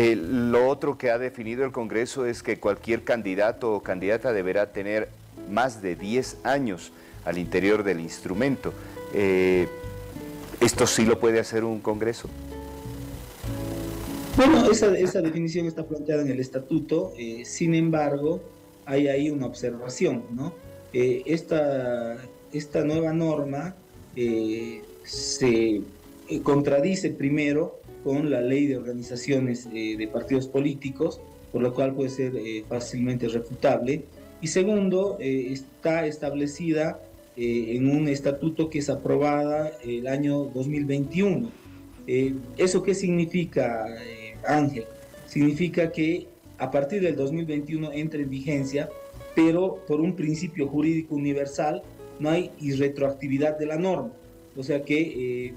Eh, lo otro que ha definido el Congreso es que cualquier candidato o candidata deberá tener más de 10 años al interior del instrumento. Eh, ¿Esto sí lo puede hacer un Congreso? Bueno, esa, definición está planteada en el estatuto, eh, sin embargo, hay ahí una observación, ¿no? esta, esta nueva norma se contradice primero con la ley de organizaciones eh, de partidos políticos, por lo cual puede ser eh, fácilmente refutable. Y segundo, eh, está establecida en un estatuto que es aprobada el año 2021. ¿Eso qué significa, Ángel? Significa que a partir del 2021 entra en vigencia, pero por un principio jurídico universal no hay irretroactividad de la norma. O sea que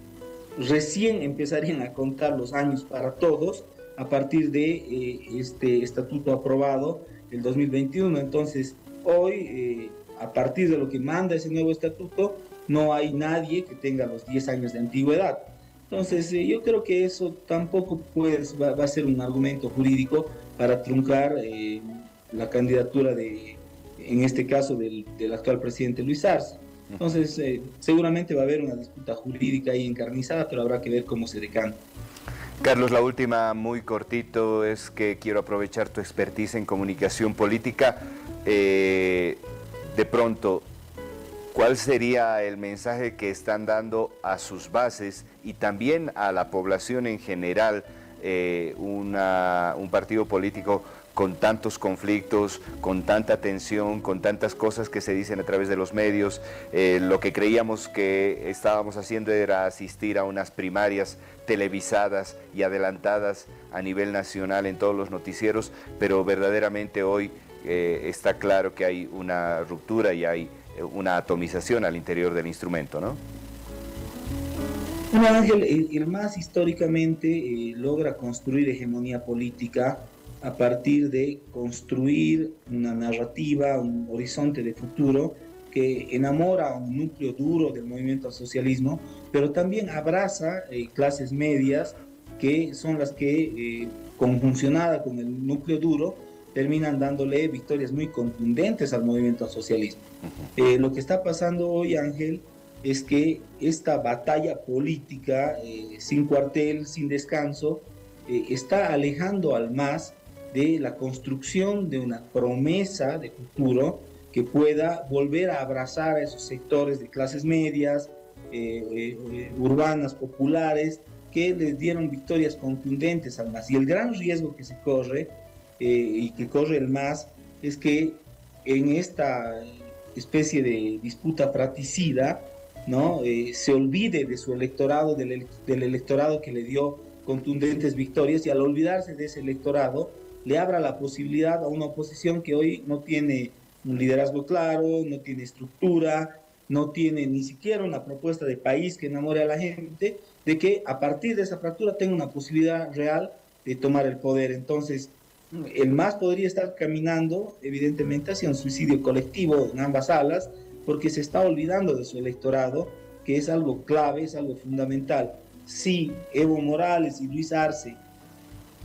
recién empezarían a contar los años para todos a partir de eh, este estatuto aprobado el 2021. Entonces, hoy, eh, a partir de lo que manda ese nuevo estatuto, no hay nadie que tenga los 10 años de antigüedad. Entonces, eh, yo creo que eso tampoco puede, va, a ser un argumento jurídico para truncar la candidatura de, en este caso, del actual presidente Luis Arce. Entonces, eh, seguramente va a haber una disputa jurídica ahí encarnizada, pero habrá que ver cómo se decanta. Carlos, la última, muy cortito, es que quiero aprovechar tu expertise en comunicación política. Eh, de pronto, ¿cuál sería el mensaje que están dando a sus bases y también a la población en general eh, un partido político con tantos conflictos, con tanta tensión, con tantas cosas que se dicen a través de los medios. Eh, lo que creíamos que estábamos haciendo era asistir a unas primarias televisadas y adelantadas a nivel nacional en todos los noticieros, pero verdaderamente hoy eh, está claro que hay una ruptura y hay una atomización al interior del instrumento, ¿no? Bueno, Ángel, el, MAS históricamente logra construir hegemonía política a partir de construir una narrativa, un horizonte de futuro que enamora a un núcleo duro del movimiento al socialismo, pero también abraza eh, clases medias que son las que, eh, conjuncionada con el núcleo duro, terminan dándole victorias muy contundentes al movimiento al socialismo. Eh, lo que está pasando hoy, Ángel, es que esta batalla política, sin cuartel, sin descanso, está alejando al MAS de la construcción de una promesa de futuro que pueda volver a abrazar a esos sectores de clases medias, eh, eh, urbanas, populares, que les dieron victorias contundentes al MAS. Y el gran riesgo que se corre eh, y que corre el MAS es que en esta especie de disputa fratricida, ¿no? se olvide de su electorado, del, del electorado que le dio contundentes victorias, y al olvidarse de ese electorado, le abra la posibilidad a una oposición que hoy no tiene un liderazgo claro, no tiene estructura, no tiene ni siquiera una propuesta de país que enamore a la gente, de que a partir de esa fractura tenga una posibilidad real de tomar el poder. Entonces, el MAS podría estar caminando, evidentemente, hacia un suicidio colectivo en ambas alas, porque se está olvidando de su electorado, que es algo clave, es algo fundamental. Si Evo Morales y Luis Arce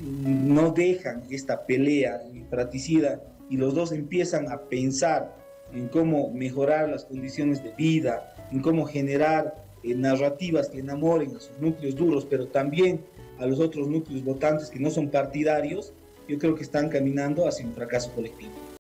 no dejan esta pelea fratricida y los dos empiezan a pensar en cómo mejorar las condiciones de vida, en cómo generar eh, narrativas que enamoren a sus núcleos duros, pero también a los otros núcleos votantes que no son partidarios, yo creo que están caminando hacia un fracaso colectivo.